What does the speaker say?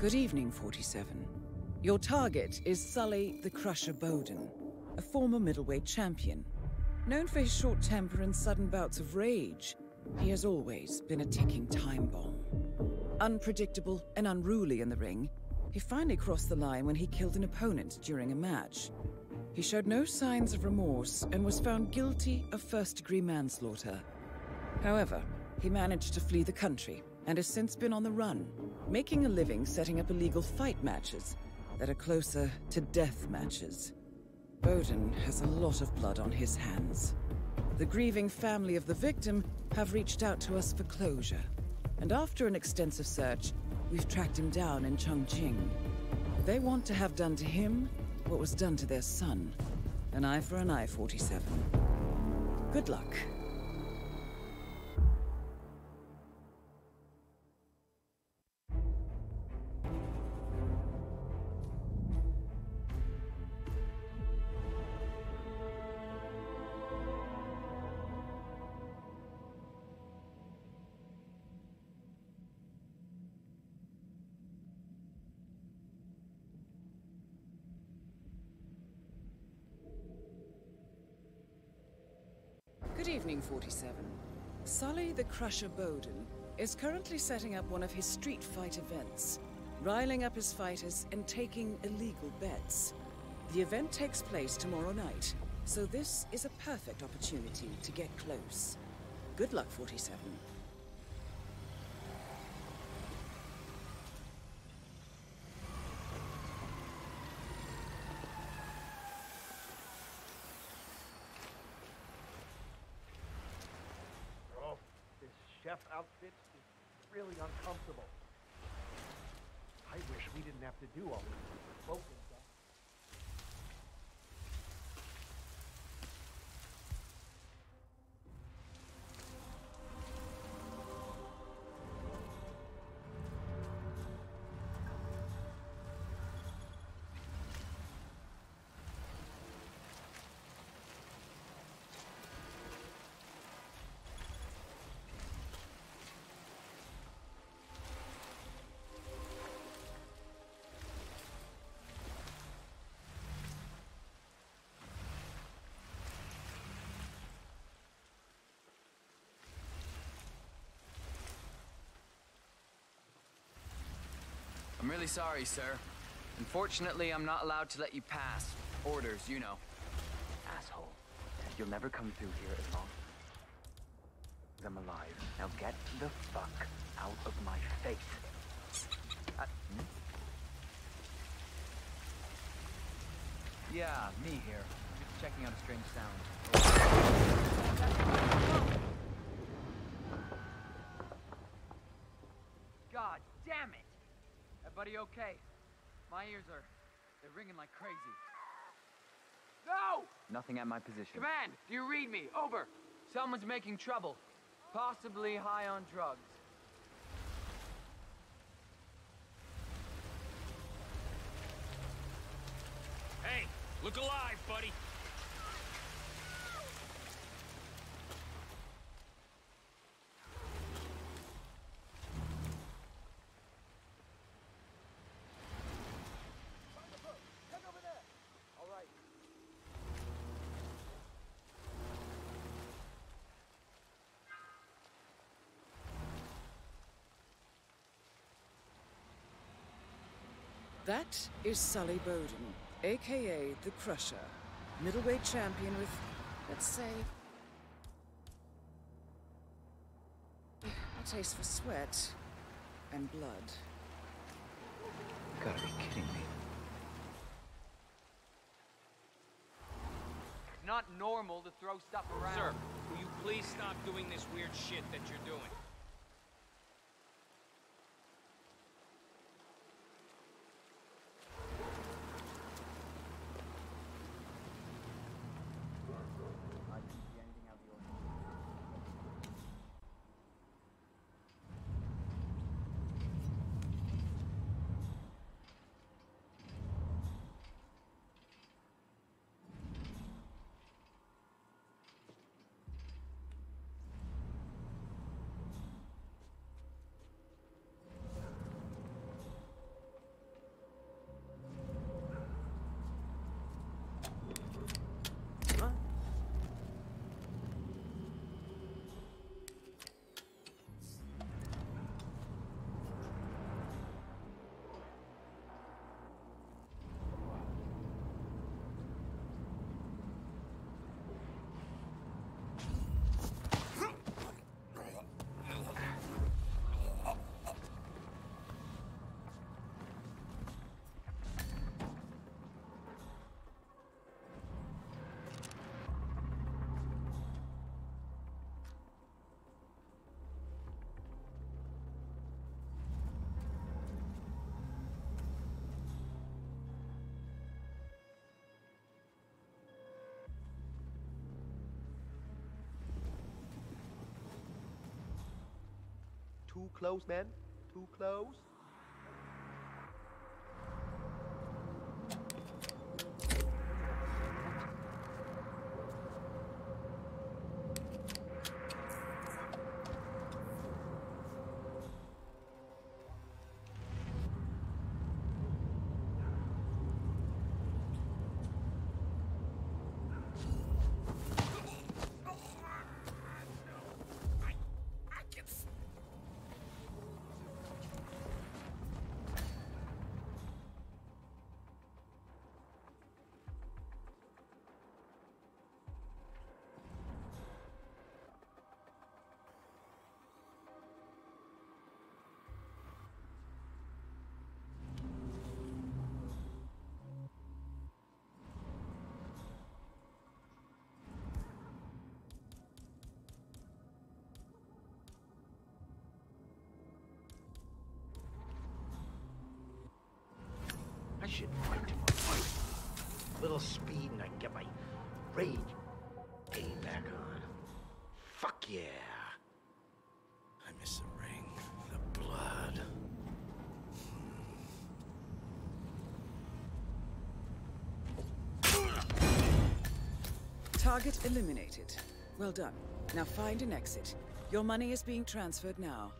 Good evening, 47. Your target is Sully the Crusher Bowden, a former middleweight champion. Known for his short temper and sudden bouts of rage, he has always been a ticking time bomb. Unpredictable and unruly in the ring, he finally crossed the line when he killed an opponent during a match. He showed no signs of remorse and was found guilty of first-degree manslaughter. However, he managed to flee the country and has since been on the run, making a living setting up illegal fight matches that are closer to death matches. Bowden has a lot of blood on his hands. The grieving family of the victim have reached out to us for closure, and after an extensive search, we've tracked him down in Chongqing. They want to have done to him what was done to their son. An eye for an eye, 47. Good luck. Evening, 47. Sully the Crusher Bowden is currently setting up one of his street fight events, riling up his fighters and taking illegal bets. The event takes place tomorrow night, so this is a perfect opportunity to get close. Good luck, 47. Oh, this chef outfit is really uncomfortable. I wish we didn't have to do all this smoking I'm really sorry, sir. Unfortunately, I'm not allowed to let you pass. Orders, you know. Asshole. You'll never come through here as long as I'm alive. Now get the fuck out of my face. Uh, hmm? Yeah, me here. Just checking out a strange sound. Everybody okay? My ears are... they're ringing like crazy. No! Nothing at my position. Command, do you read me? Over. Someone's making trouble. Possibly high on drugs. Hey, look alive, buddy. That is Sully Bowden, aka the Crusher, middleweight champion with, let's say, a taste for sweat and blood. You gotta be kidding me. It's not normal to throw stuff around. Sir, will you please stop doing this weird shit that you're doing? Too close, man. Too close. Should fight him on fight. Little speed and I get my rage game back on. Fuck yeah. I miss the ring, the blood. Target eliminated. Well done. Now find an exit. Your money is being transferred now.